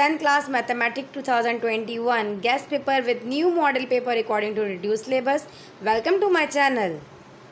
10th class mathematics 2021 guest paper with new model paper according to reduced syllabus. Welcome to my channel.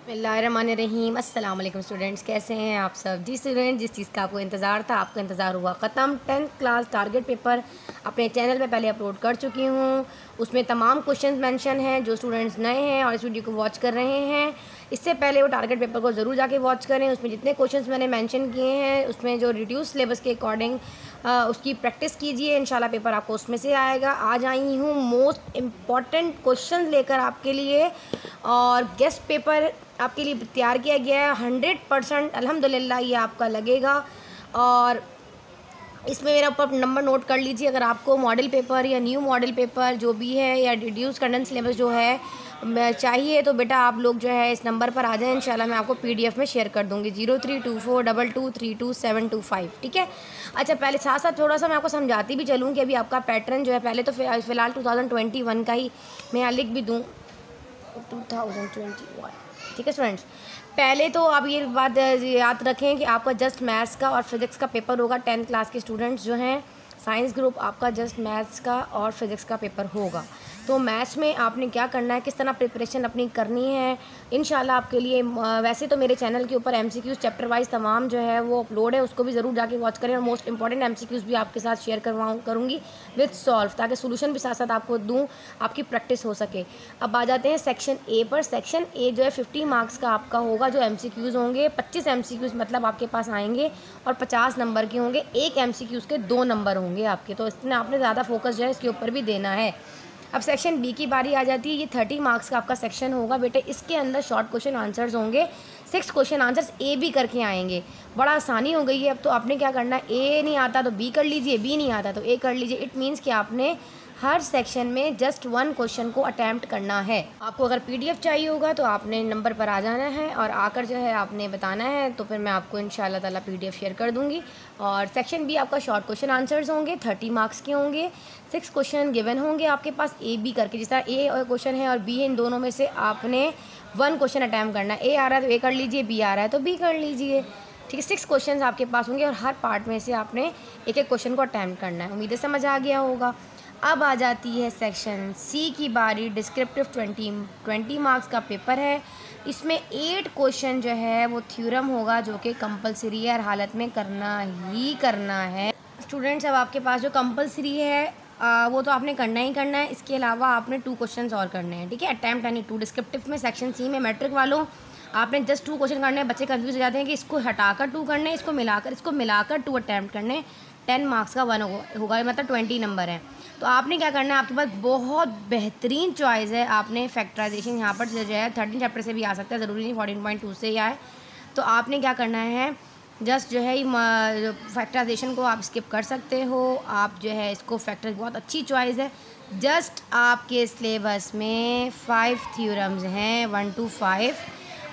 Rahim अस्सलाम वालेकुम students कैसे हैं आप सब? जी स्टूडेंट जिस चीज़ का आपको इंतज़ार था, आपका इंतज़ार हुआ ख़त्म। टेंथ क्लास टारगेट पेपर अपने चैनल पे पहले अपलोड कर चुकी हूँ। उसमें तमाम क्वेश्चन मेंशन हैं, जो स्टूडेंट्स नए हैं और इस वीडियो को वॉच कर रहे हैं। इससे पहले वो टारगेट पेपर को ज़रूर जाके वॉच करें। उसमें जितने क्वेश्चन मैंने मैंशन किए हैं, उसमें जो रिड्यूस सिलेबस के अकॉर्डिंग उसकी प्रैक्टिस कीजिए। इंशाल्लाह पेपर आपको उसमें से आएगा। आज आई हूँ मोस्ट इंपॉर्टेंट क्वेश्चन लेकर आपके लिए और गेस्ट पेपर आपके लिए तैयार किया गया है। हंड्रेड परसेंट अलहमदिल्ला ये आपका लगेगा। और इसमें मेरा ऊपर नंबर नोट कर लीजिए। अगर आपको मॉडल पेपर या न्यू मॉडल पेपर जो भी है या रिड्यूस कंडेंस सिलेबस जो है चाहिए तो बेटा आप लोग जो है इस नंबर पर आ जाएँ। इंशाल्लाह मैं आपको पीडीएफ में शेयर कर दूँगी। Zero three two four double two three two seven two five, ठीक है? अच्छा पहले साथ साथ थोड़ा सा मैं आपको समझाती भी चलूँ कि अभी आपका पैटर्न जो है, पहले तो फ़िलहाल टू थाउज़ेंड ट्वेंटी वन का ही मैं यहाँ लिख भी दूँ। टू थाउज़ेंड ट्वेंटी वन ठीक है स्टूडेंट्स पहले तो आप ये बात याद रखें कि आपका जस्ट मैथ्स का और फिज़िक्स का पेपर होगा। टेंथ क्लास के स्टूडेंट्स जो हैं साइंस ग्रुप आपका जस्ट मैथ्स का और फिज़िक्स का पेपर होगा। तो मैथ्स में आपने क्या करना है? किस तरह प्रिपरेशन अपनी करनी है? इन आपके लिए वैसे तो मेरे चैनल के ऊपर एम चैप्टर वाइज तमाम जो है वो अपलोड है, उसको भी ज़रूर जाके वॉच करें और मोस्ट इंपॉर्टेंट एम भी आपके साथ शेयर करवाऊँ, करूँगी विथ सॉल्व ताकि सोल्यूशन भी साथ साथ आपको दूँ, आपकी प्रैक्टिस हो सके। अब आ जाते हैं सेक्शन ए पर। सेक्शन ए जो है फिफ्टी मार्क्स का आपका होगा, जो एम होंगे, पच्चीस एम मतलब आपके पास आएँगे और पचास नंबर के होंगे, एक एम के दो नंबर होंगे आपके। तो इसमें आपने ज़्यादा फोकस जो है इसके ऊपर भी देना है। अब सेक्शन बी की बारी आ जाती है। ये थर्टी मार्क्स का आपका सेक्शन होगा। बेटे, इसके अंदर शॉर्ट क्वेश्चन आंसर्स होंगे। Six question answers A B करके आएँगे। बड़ा आसानी हो गई है। अब तो आपने क्या करना है? ए नहीं आता तो बी कर लीजिए। बी नहीं आता तो ए कर लीजिए। इट मीन्स कि आपने हर सेक्शन में जस्ट वन क्वेश्चन को अटैम्प्ट करना है। आपको अगर पीडीएफ चाहिए होगा तो आपने नंबर पर आ जाना है और आकर जो है आपने बताना है तो फिर मैं आपको इन ताला पीडीएफ शेयर कर दूँगी। और सेक्शन बी आपका शॉर्ट क्वेश्चन आंसर्स होंगे थर्टी मार्क्स के होंगे सिक्स क्वेश्चन गिवन होंगे आपके पास ए बी करके जिस तरह ए क्वेश्चन है और बी इन दोनों में से आपने वन क्वेश्चन अटैम्प्ट करना है। ए आ रहा है तो ए कर लीजिए बी आ रहा है तो बी कर लीजिए। ठीक है सिक्स क्वेश्चन आपके पास होंगे और हर पार्ट में से आपने एक एक क्वेश्चन को अटैम्प्ट करना है। उम्मीदें समझ आ गया होगा। अब आ जाती है सेक्शन सी की बारी डिस्क्रिप्टिव ट्वेंटी ट्वेंटी मार्क्स का पेपर है। इसमें एट क्वेश्चन जो है वो थ्योरम होगा जो कि कंपलसरी हर हालत में करना ही करना है। स्टूडेंट्स अब आपके पास जो कंपलसरी है आ, वो तो आपने करना ही करना है। इसके अलावा आपने टू क्वेश्चन और करने हैं ठीक है? अटैम्प्ट यानी टू डिस्क्रिप्टिव में सेक्शन सी में मैट्रिक वालों आपने जस्ट टू क्वेश्चन करने हैं। बच्चे कन्फ्यूज़ हो जाते हैं कि इसको हटाकर टू करने इसको मिलाकर इसको मिलाकर टू अटैम्प्ट करने टेन मार्क्स का वन होगा मतलब ट्वेंटी नंबर है। तो आपने क्या करना है? आपके पास बहुत बेहतरीन चॉइस है। आपने फैक्टराइजेशन यहाँ पर जो है थर्टीन चैप्टर से भी आ सकता है, ज़रूरी नहीं फोर्टीन पॉइंट टू से ही आए। तो आपने क्या करना है? जस्ट जो है फैक्टराइजेशन को आप स्किप कर सकते हो। आप जो है इसको फैक्टर बहुत अच्छी चॉइस है। जस्ट आपके सिलेबस में फाइव थ्योरम्स हैं वन टू फाइव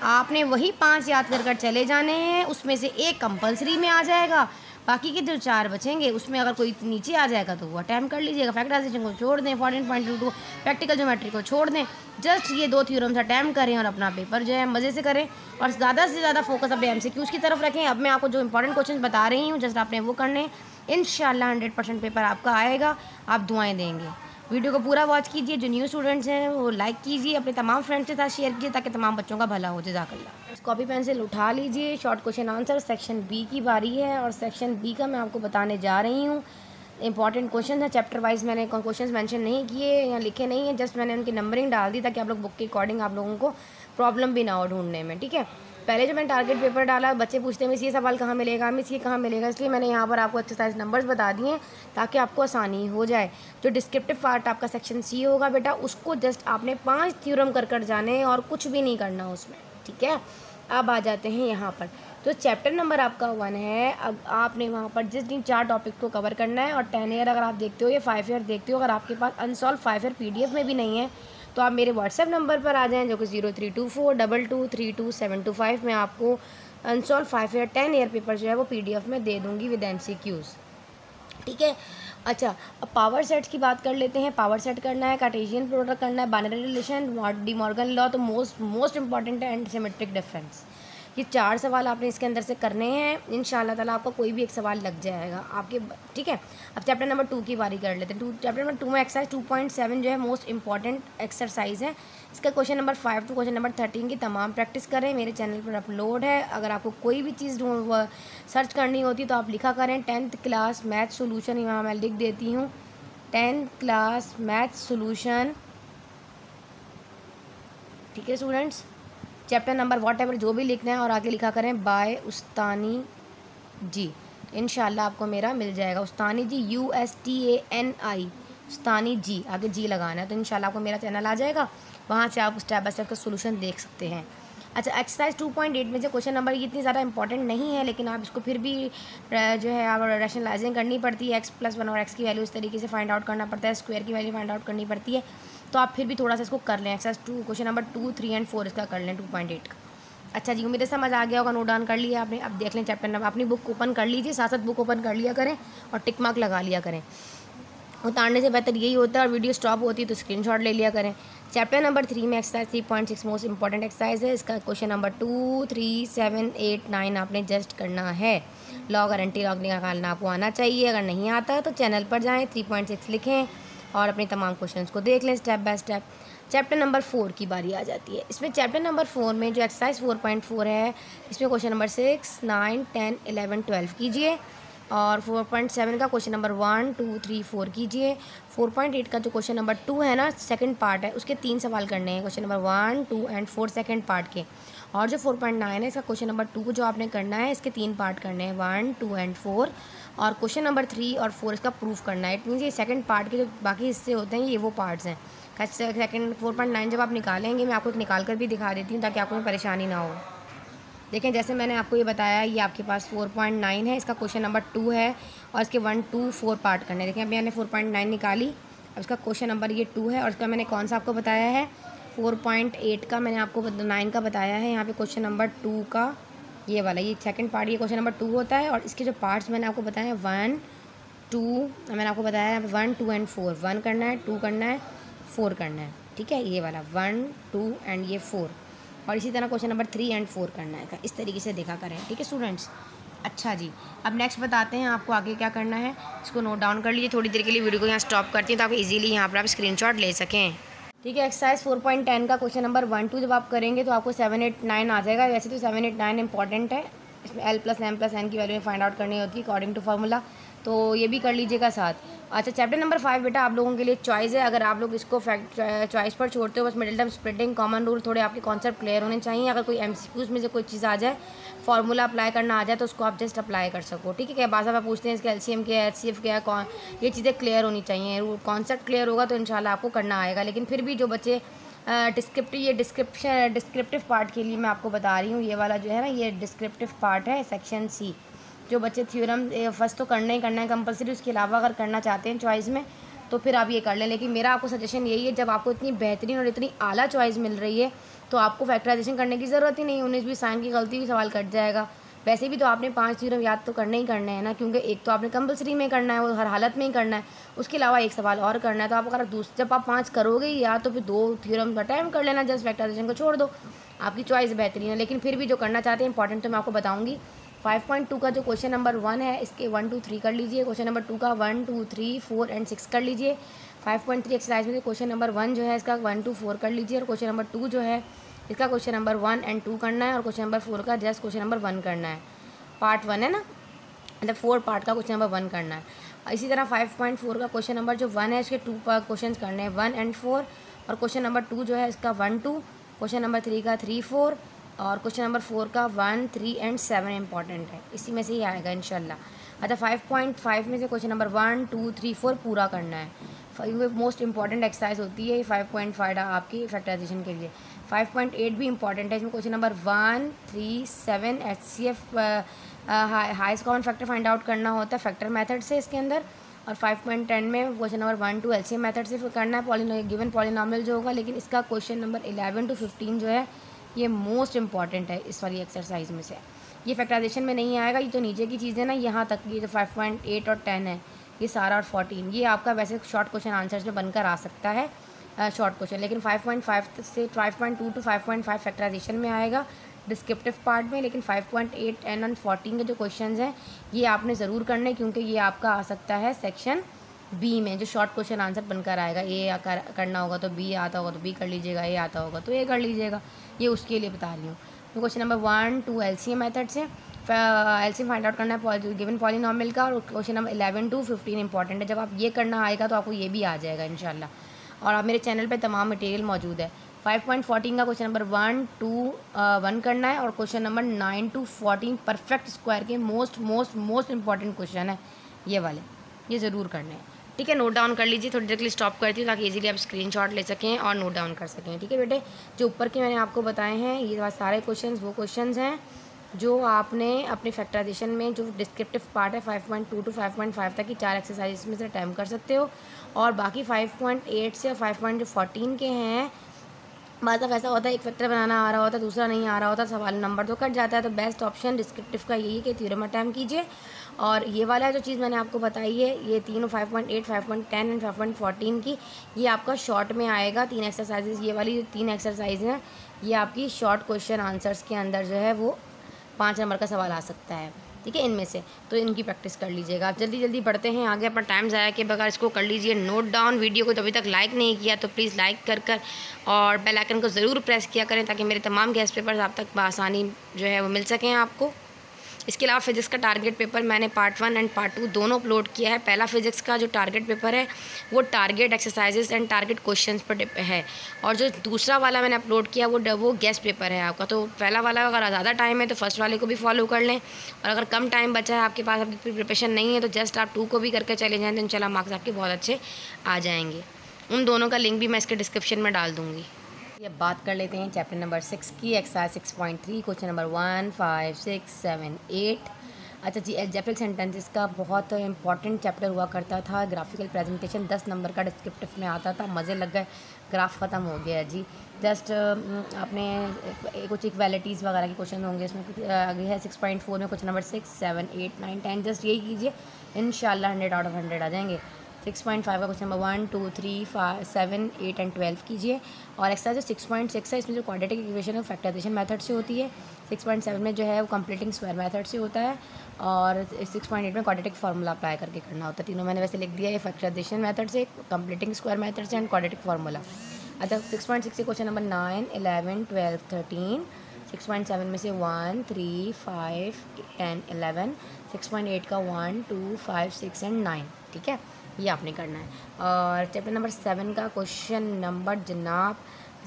आपने वही पाँच याद कर कर चले जाने हैं। उसमें से एक कंपलसरी में आ जाएगा। बाकी के जो चार बचेंगे, उसमें अगर कोई नीचे आ जाएगा तो वो अटैम्प कर लीजिएगा। फैक्टराइजेशन को छोड़ दें fourteen point two practical geometry को छोड़ दें। जस्ट ये दो थ्योरम्स अटैम्प करें और अपना पेपर जो है मज़े से करें और ज़्यादा से ज़्यादा फोकस अपने एम की तरफ़ रखें। अब मैं आपको जो इंपॉर्टेंट क्वेश्चन बता रही हूँ जस्ट आपने वो करने। इन हंड्रेड परसेंट पेपर आपका आएगा, आप दुआएँ देंगे। वीडियो को पूरा वॉच कीजिए, जो न्यू स्टूडेंट्स हैं, वो लाइक कीजिए, अपने तमाम फ्रेंड्स के साथ शेयर कीजिए, ताकि तमाम बच्चों का भला हो, जजाकल्ला। कॉपी पेंसिल उठा लीजिए short question answer section B की बारी है, और सेक्शन बी का मैं आपको बताने जा रही हूँ। इंपॉर्टेंट क्वेश्चन है चैप्टर वाइज मैंने क्वेश्चन मेंशन नहीं किए या लिखे नहीं है जस्ट मैंने उनकी नंबरिंग डाल दी, ताकि आप लोग बुक के अकॉर्डिंग आप लोगों को प्रॉब्लम भी ना हो ढूँढने में, ठीक है? पहले जो मैंने टारगेट पेपर डाला, बच्चे पूछते हैं, मिस, ये सवाल कहाँ मिलेगा? मिस, ये कहाँ मिलेगा? इसलिए मैंने यहाँ पर आपको एक्सरसाइज नंबर्स बता दिए हैं, ताकि आपको आसानी हो जाए। जो डिस्क्रिप्टिव पार्ट आपका सेक्शन सी होगा बेटा, उसको जस्ट आपने पाँच थ्योरम कर कर जाने और कुछ भी नहीं करना उसमें, ठीक है? अब आ जाते हैं यहाँ पर। तो चैप्टर नंबर आपका वन है। अब आपने वहाँ पर जिस दिन चार टॉपिक को कवर करना है और टेन ईयर अगर आप देखते हो या फाइव ईयर देखते हो, अगर आपके पास अनसॉल्व फाइव ईयर पीडीएफ में भी नहीं है तो आप मेरे व्हाट्सएप नंबर पर आ जाएँ, जो कि zero three two four double two three two seven two five मैं आपको unsolved five year ten year paper जो है वो पीडीएफ में दे दूँगी विद एम सी क्यूज़ ठीक है? अच्छा अब पावर सेट्स की बात कर लेते हैं। पावर सेट करना है कार्टेशियन प्रोडक्ट करना है binary relation De Morgan law तो मोस्ट मोस्ट इंपॉर्टेंट है एंड सिमेट्रिक डिफरेंस ये चार सवाल आपने इसके अंदर से करने हैं इन ताला आपका कोई भी एक सवाल लग जाएगा। आपके ठीक है? अब चैप्टर नंबर टू की बारी कर लेते हैं। टू चैप्टर नंबर टू में एक्सरसाइज टू पॉइंट सेवन जो है मोस्ट इंपॉर्टेंट एक्सरसाइज है। इसका question number five two question number thirteen की तमाम प्रैक्टिस करें। मेरे चैनल पर अपलोड है। अगर आपको कोई भी चीज़ सर्च करनी होती तो आप लिखा करें टेंथ क्लास मैथ सोल्यूशन यहाँ मैं लिख देती हूँ। टेंथ क्लास मैथ सोल्यूशन ठीक है students chapter number whatever जो भी लिखना है और आगे लिखा करें बाय उस्तानी जी इन आपको मेरा मिल जाएगा। Ustani ji U S T A N I Ustani ji आगे जी लगाना है तो इन आपको मेरा चैनल आ जाएगा। वहाँ से आप स्टेप बाय स्टेप का सोल्यूशन देख सकते हैं। अच्छा एक्सरसाइज टू पॉइंट एट में से क्वेश्चन नंबर इतनी ज़्यादा इंपॉर्टेंट नहीं है, लेकिन आप इसको फिर भी जो है आप रैशनलाइजिंग करनी पड़ती है। एक्स प्लस वन और एक्स की वैल्यू इस तरीके से फाइंड आउट करना पड़ता है स्क्वायर की वैल्यू फाइंड आउट करनी पड़ती है। तो आप फिर भी थोड़ा सा इसको कर लें exercise two question number two, three and four इसका कर लें, टू पॉइंट एट का। अच्छा जी है समझ आ गया होगा, नोट डाउन कर लिया आपने। अब देख लें चैप्टर नंबर, अपनी बुक ओपन कर लीजिए, साथ साथ बुक ओपन कर लिया करें और टिक मार्क लगा लिया करें। उतारने से बेहतर यही होता है और वीडियो स्टॉप होती है तो स्क्रीनशॉट ले लिया करें। चैप्टर नंबर थ्री में exercise, three point six most important exercise है। इसका question number two, three, seven, eight, nine आपने जस्ट करना है। लॉग और एंटी लॉग निकालना, आपको आना चाहिए। अगर नहीं आता तो चैनल पर जाएँ, थ्री पॉइंट सिक्स लिखें। और अपने तमाम क्वेश्चन को देख लें step by step chapter number four की बारी आ जाती है। इसमें चैप्टर नंबर फोर में जो एक्सरसाइज फोर पॉइंट फोर है, इसमें question number six nine ten eleven twelve कीजिए और फोर पॉइंट सेवन का question number one two three four कीजिए। फोर पॉइंट एट का जो क्वेश्चन नंबर टू है ना सेकंड पार्ट है, उसके तीन सवाल करने हैं। Question number one two and four second part के। और जो फोर पॉइंट नाइन है, इसका क्वेश्चन नंबर टू जो आपने करना है, इसके तीन पार्ट करने हैं। वन टू एंड फोर और क्वेश्चन नंबर थ्री और फोर इसका प्रूफ करना है। इट मीन्स ये सेकंड पार्ट के जो बाकी हिस्से होते हैं, ये वो पार्ट्स हैं। सेकंड फोर पॉइंट नाइन जब आप निकालेंगे, मैं आपको एक निकाल कर भी दिखा देती हूँ, ताकि आपको परेशानी ना हो। देखें, जैसे मैंने आपको ये बताया, ये आपके पास फोर पॉइंट नाइन है, इसका क्वेश्चन नंबर टू है, और इसके वन टू फोर पार्ट करने देखें, अभी मैंने फोर पॉइंट नाइन निकाली, अब इसका क्वेश्चन नंबर ये टू है, और इसका मैंने कौन सा आपको बताया है? फोर पॉइंट एट का मैंने आपको नाइन का बताया है, यहाँ पे क्वेश्चन नंबर टू का ये वाला, ये सेकंड पार्ट ये क्वेश्चन नंबर टू होता है, और इसके जो पार्ट्स मैंने आपको बताया वन टू मैंने आपको बताया है one two and four one करना है टू करना है फोर करना है, ठीक है, ये वाला वन टू एंड ये फोर और इसी तरह question number three and four करना है, इस तरीके से देखा करें, ठीक है स्टूडेंट्स अच्छा जी, अब नेक्स्ट बताते हैं आपको आगे क्या करना है, इसको नोट डाउन कर लीजिए, थोड़ी देर के लिए वीडियो को यहाँ स्टॉप करती हैं, ताकि इजीली यहाँ पर आप स्क्रीनशॉट ले सकें। ठीक है एक्सरसाइज फोर पॉइंट टेन का क्वेश्चन नंबर वन टू जब आप करेंगे तो आपको सेवन एट नाइन आ जाएगा। वैसे तो सेवन एट नाइन इंपॉर्टेंट है। इसमें L plus M plus N की वैल्यू फाइंड आउट करनी होती है अकॉर्डिंग टू फार्मूला तो ये भी कर लीजिएगा साथ। अच्छा चैप्टर नंबर फाइव बेटा, आप लोगों के लिए चॉइस है। अगर आप लोग इसको फैक्ट चॉइस पर छोड़ते हो, बस middle term spreading common rule थोड़े आपके कॉन्सेप्ट क्लियर होने चाहिए। अगर कोई एम में से कोई चीज़ आ जाए फॉर्मूला अप्लाई करना आ जाए तो उसको आप जस्ट अप्लाई कर सको। ठीक है क्या? बासा आप पूछते हैं इसके एल क्या सी एफ़ क्या कौन, ये चीज़ें क्लियर होनी चाहिए। कॉन्सेप्ट क्लियर होगा तो इन आपको करना आएगा। लेकिन फिर भी जो बच्चे डिस्क्रिप्टिव ये डिस्क्रिप्शन डिस्क्रिप्टिव पार्ट के लिए मैं आपको बता रही हूँ। ये वाला जो है ना, ये डिस्क्रिप्टिव पार्ट है सेक्शन सी जो बच्चे थ्योरम फ़र्स्ट तो करना ही करना है कंपलसरी उसके अलावा अगर करना चाहते हैं चॉइस में तो फिर आप ये कर लें। लेकिन मेरा आपको सजेशन यही है, जब आपको इतनी बेहतरीन और इतनी आला चॉइस मिल रही है तो आपको फैक्टराइजेशन करने की ज़रूरत ही नहीं उन्नीस भी साइन की गलती भी सवाल कट जाएगा। वैसे भी तो आपने पाँच थ्योरम याद तो करने ही करने हैं ना, क्योंकि एक तो आपने कंपलसरी में करना है, वो हर हालत में ही करना है। उसके अलावा एक सवाल और करना है तो आप अगर दूसरे जब आप पाँच करोगे या तो फिर दो थ्योरम का टाइम कर लेना, जस्ट फैक्टराइजेशन को छोड़ दो। आपकी चॉइस बेहतरीन है, लेकिन फिर भी जो करना चाहते हैं इंपॉर्टेंट तो मैं आपको बताऊँगी। फाइव पॉइंट टू का जो क्वेश्चन नंबर वन है इसके वन टू थ्री कर लीजिए क्वेश्चन नंबर टू का one two three four and six कर लीजिए फाइव पॉइंट थ्री एक्सरसाइज में क्वेश्चन नंबर वन जो है इसका वन टू फोर कर लीजिए और क्वेश्चन नंबर टू जो है इसका question number one and two करना है और क्वेश्चन नंबर फोर का जस्ट क्वेश्चन नंबर वन करना है पार्ट वन है ना मतलब फोर पार्ट का क्वेश्चन नंबर वन करना है इसी तरह फाइव पॉइंट फोर का क्वेश्चन नंबर जो वन है इसके टू क्वेश्चन करने हैं वन एंड फोर और क्वेश्चन नंबर टू जो है इसका one two question number three का थ्री फोर और क्वेश्चन नंबर फोर का one, three and seven important है। इसी में से ही आएगा इनशाला अच्छा फाइव पॉइंट फाइव में से question number one two three four पूरा करना है। मोस्ट इंपॉर्टेंट एक्सरसाइज होती है फाइव पॉइंट फाइव आपकी फैक्टराइजेशन के लिए। फाइव पॉइंट एट भी इंपॉर्टेंट है। इसमें question number one three seven H C F highest common factor find out करना होता है फैक्टर मेथड से इसके अंदर। और फाइव पॉइंट टेन में question number one two L C method से करना है। गिवन पॉलिनॉमियल जो होगा, लेकिन इसका question number eleven to fifteen जो है ये मोस्ट इंपॉर्टेंट है इस वाली एक्सरसाइज में से। ये फैक्टराइजेशन में नहीं आएगा, ये तो नीचे की चीज़ ना, यहाँ तक ये जो फाइव पॉइंट एट और टेन है, ये सारा और फोर्टीन ये आपका वैसे शॉर्ट क्वेश्चन आंसर्स में बनकर आ सकता है शॉर्ट क्वेश्चन लेकिन फाइव पॉइंट फाइव से five point two to five point five factorization में आएगा डिस्क्रिप्टिव पार्ट में। लेकिन 5.8 एंड एंड फोर्टीन के जो क्वेश्चन हैं, ये आपने ज़रूर करने, क्योंकि ये आपका आ सकता है सेक्शन बी में जो शॉर्ट क्वेश्चन आंसर बनकर आएगा ए कर, करना होगा तो बी आता होगा तो बी कर लीजिएगा ए आता होगा तो ए कर लीजिएगा। ये उसके लिए बता रही हूँ। तो question number one two L C. Method से एल सी फाइंड आउट करना है गिवन पॉलीनॉमिल का और question number eleven to fifteen important है। जब आप ये करना आएगा तो आपको ये भी आ जाएगा इनशाला और आप मेरे चैनल पे तमाम मटेरियल मौजूद है। फाइव पॉइंट फोर्टीन का question number one two one करना है और question number nine to fourteen perfect square के most most most important question है। ये वाले ये ज़रूर करने हैं। ठीक है नोट डाउन कर लीजिए, थोड़ी देर के लिए स्टॉप करती हूँ ताकि इजीली आप स्क्रीनशॉट ले सकें और नोट डाउन कर सकें। ठीक है बेटे? जो ऊपर के मैंने आपको बताए हैं, ये सारे क्वेश्चन वो क्वेश्चन हैं, जो आपने अपने फैक्ट्राइजेशन में जो डिस्क्रिप्टिव पार्ट है 5.2 टू 5.5 तक की चार एक्सरसाइज में से टाइम कर सकते हो। और बाकी 5.8 से 5.14 के हैं बाद ऐसा होता है एक फैक्टर बनाना आ रहा होता है दूसरा नहीं आ रहा होता सवाल नंबर तो कट जाता है तो बेस्ट ऑप्शन डिस्क्रिप्टिव का यही कि थ्योरम अटैम्प कीजिए। और ये वाला जो चीज़ मैंने आपको बताई है ये तीनों 5.8, 5.10 एंड 5.14 की ये आपका शॉर्ट में आएगा तीन एक्सरसाइजेज ये वाली तीन एक्सरसाइज हैं ये आपकी शॉर्ट क्वेश्चन आंसर्स के अंदर जो है वो पाँच नंबर का सवाल आ सकता है। ठीक है इनमें से तो इनकी प्रैक्टिस कर लीजिएगा। आप जल्दी जल्दी बढ़ते हैं, आगे अपना टाइम ज़ाया के बगैर इसको कर लीजिए नोट डाउन वीडियो को अभी तक लाइक नहीं किया तो प्लीज़ लाइक कर कर और बेल आइकन को ज़रूर प्रेस किया करें ताकि मेरे तमाम गैस पेपर्स आप तक बसानी जो है वो मिल सकें आपको। इसके अलावा फिज़िक्स का टारगेट पेपर मैंने part one and part two दोनों अपलोड किया है। पहला फिज़िक्स का जो टारगेट पेपर है, वो target exercises and target questions पर है। और जो दूसरा वाला मैंने अपलोड किया, वो वो गेस्ट पेपर है आपका। तो पहला वाला अगर ज़्यादा टाइम है तो फ़र्स्ट वाले को भी फॉलो कर लें। और अगर कम टाइम बचा है, आपके पास आपकी प्रिपरेशन नहीं है तो जस्ट आप टू को भी करके चले जाएँ तो इनशाला मार्क्स आपके बहुत अच्छे आ जाएँगे। उन दोनों का लिंक भी मैं इसके डिस्क्रिप्शन में डाल दूँगी। अब बात कर लेते हैं चैप्टर नंबर सिक्स की, exercise six point three, question number one, five, six, seven, eight. अच्छा जी एल्जेब्रिक सेंटेंसेस का बहुत इंपॉर्टेंट चैप्टर हुआ करता था। ग्राफिकल प्रेजेंटेशन दस नंबर का डिस्क्रिप्टिव में आता था। मज़े लग गए। ग्राफ ख़त्म हो गया जी। जस्ट अपने कुछ इक्वालिटीज़ वगैरह के क्वेश्चन होंगे इसमें आगे है सिक्स पॉइंट फोर में, question number six seven eight nine ten just यही कीजिए। इन हंड्रेड आउट ऑफ़ हंड्रेड आ जाएँगे। सिक्स पॉइंट फाइव का question number one two three five seven eight and twelve कीजिए। और एक्स्ट्रा जो सिक्स पॉइंट सिक्स है, इसमें जो क्वाड्रेटिक इक्वेशन है फैक्टराइजेशन मेथड से होती है। सिक्स पॉइंट सेवन में जो है, वो कंप्लीटिंग स्क्वायर मेथड से होता है। और सिक्स पॉइंट एट में क्वाड्रेटिक फार्मूला अप्लाई करके करना होता है। तीनों मैंने वैसे लिख दिया है फैक्टराइजेशन मेथड से कंप्लीटिंग स्क्वायर मेथड से एंड क्वाड्रेटिक फार्मूला अच्छा six point six question number nine eleven twelve thirteen six point seven में से one three five ten eleven six point eight का one two five six and nine ठीक है? ये आपने करना है। और चैप्टर नंबर सेवन का क्वेश्चन नंबर जनाब,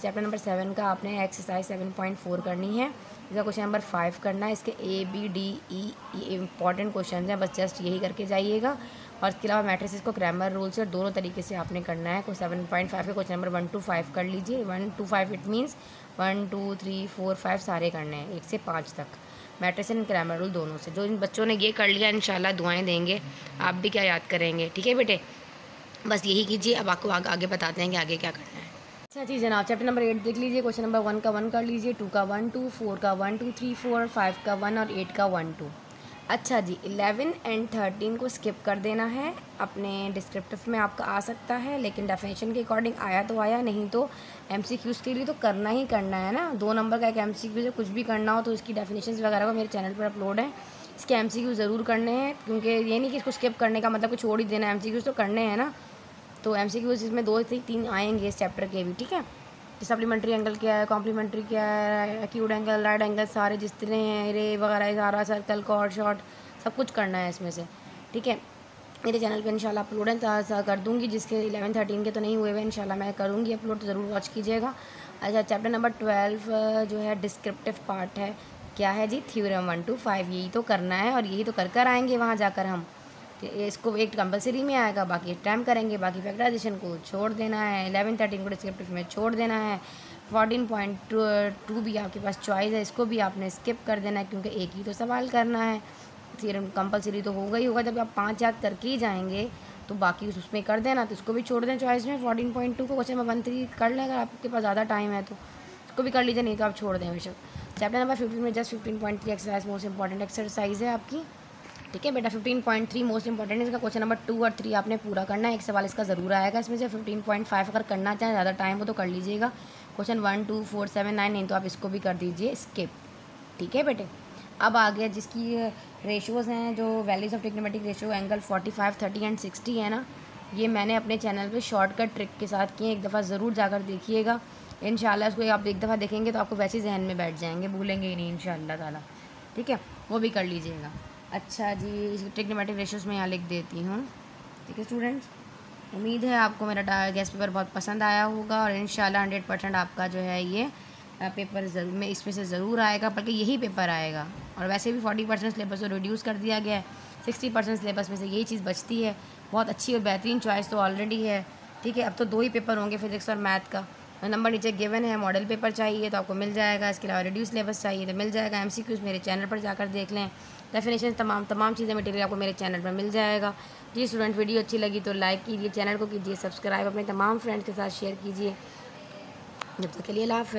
चैप्टर नंबर सेवन का आपने एक्सरसाइज सेवन पॉइंट फोर करनी है। इसका क्वेश्चन नंबर फाइव करना है। इसके ए, बी, डी, ई, ये इंपॉर्टेंट क्वेश्चन हैं। बस जस्ट यही करके जाइएगा। और इसके अलावा मैट्रिसेस को ग्रामर रूल से दोनों तरीके से आपने करना है। कोई सेवन पॉइंट फाइव के question number one two five कर लीजिए। One two five it means one two three four five सारे करने हैं। एक से पाँच तक। मैट्रिस एंड ग्रामर रूल दोनों से। जो इन बच्चों ने ये कर लिया इन दुआएँ देंगे। आप भी क्या याद करेंगे। ठीक है बेटे? बस यही कीजिए। अब आपको आगे, आगे बताते हैं कि आगे क्या करना है। अच्छा जी जनाब चैप्टर नंबर एट देख लीजिए। क्वेश्चन नंबर वन का वन कर लीजिए टू का वन टू फोर का one two three four five का वन और एट का वन टू अच्छा जी इलेवन एंड थर्टीन को स्किप कर देना है। अपने डिस्क्रिप्टिव में आपका आ सकता है, लेकिन डेफिनेशन के अकॉर्डिंग आया तो आया, नहीं तो एम सी क्यूज़ के लिए तो करना ही करना है ना। दो नंबर का एक एम सी क्यू से कुछ भी करना हो तो इसकी डेफिनेशन वगैरह को मेरे चैनल पर अपलोड है। इसके एम सी क्यू ज़रूर करने हैं, क्योंकि ये नहीं कि इसको स्किप करने का मतलब कुछ छोड़ ही देना एम सी क्यूज़ तो करने हैं ना। तो एम सी क्यूज़ इसमें दो से तीन आएँगे इस चैप्टर के भी, ठीक है? सप्लीमेंट्री एंगल क्या है कॉम्प्लीमेंट्री क्या है एक्यूड एंगल राइट एंगल सारे जिस तरह हैं, रे वगैरह सारा सर्कल कॉर्ड शॉर्ट सब कुछ करना है इसमें से। ठीक है? मेरे चैनल पे इंशाल्लाह अपलोड है कर दूँगी, जिसके इलेवन थर्टीन के तो नहीं हुए हुए, इंशाल्लाह मैं करूँगी अपलोड तो ज़रूर वॉच कीजिएगा। अच्छा चैप्टर नंबर ट्वेल्व जो है डिस्क्रिप्टिव पार्ट है। क्या है जी? थ्योरम वन टू फाइव यही तो करना है और यही तो कर कर आएँगे वहाँ जाकर हम। इसको एक कंपलसरी में आएगा, बाकी टाइम करेंगे, बाकी फैक्टराइजेशन को छोड़ देना है एलेवन थर्टीन को डिस्क्रिप्टिव में छोड़ देना है फोर्टीन पॉइंट टू टू भी आपके पास चॉइस है, इसको भी आपने स्किप कर देना है, क्योंकि एक ही तो सवाल करना है। फिर कंपलसरी तो होगा ही होगा, जब आप पाँच याद करके ही जाएँगे तो बाकी उसमें कर देना तो इसको भी छोड़ दें चॉइस में फोर्टीन पॉइंट टू को क्वेश्चन नंबर वन थ्री कर लें अगर आपके पास ज़्यादा टाइम है तो इसको भी कर लीजिए, नहीं तो आप छोड़ दें बेशक चैप्टर नंबर फिफ्टीन में just fifteen point three exercise most important exercise है आपकी। ठीक है बेटा fifteen point three most important इसका क्वेश्चन नंबर टू और थ्री आपने पूरा करना है। एक सवाल इसका ज़रूर आएगा। इसमें से फिफ्टीन पॉइंट फाइव अगर करना चाहें ज़्यादा टाइम हो तो कर लीजिएगा। Question one two four seven nine नहीं तो आप इसको भी कर दीजिए। स्किप ठीक है बेटे? अब आ गया जिसकी रेशोज़ हैं जो values of trigonometric ratio angle 45, 30 and 60 है ना ये मैंने अपने चैनल पे शॉर्टकट ट्रिक के साथ किए एक दफ़ा ज़रूर जाकर देखिएगा। इन इसको आप एक दफ़ा देखेंगे तो आपको वैसे ही जहन में बैठ जाएँगे। भूलेंगे ही नहीं इन ताला। ठीक है? वो भी कर लीजिएगा। अच्छा जी टिग्नोमेट्रिक रेशोस में यहाँ लिख देती हूँ। ठीक है स्टूडेंट्स उम्मीद है आपको मेरा गैस पेपर बहुत पसंद आया होगा और इन शाला हंड्रेड परसेंट आपका जो है ये पेपर ज़रूर में इसमें से ज़रूर आएगा, बल्कि यही पेपर आएगा। और वैसे भी फोर्टी परसेंट सिलेबस को रिड्यूस कर दिया गया है। सिक्सटी परसेंट सिलेबस में से यही चीज़ बचती है। बहुत अच्छी और बेहतरीन चॉइस तो ऑलरेडी है। ठीक है, अब तो दो ही पेपर होंगे फिजिक्स और मैथ का। नंबर नीचे गिवन है मॉडल पेपर चाहिए तो आपको मिल जाएगा। इसके अलावा रिड्यूस सिलेबस चाहिए तो मिल जाएगा। एम मेरे चैनल पर जाकर देख लें। डेफिनेशन तमाम तमाम चीज़ें मटेरियल आपको मेरे चैनल पर मिल जाएगा। जी स्टूडेंट वीडियो अच्छी लगी तो लाइक कीजिए चैनल को कीजिए सब्सक्राइब अपने तमाम फ्रेंड्स के साथ शेयर कीजिए। जब तक के लिए हाफ़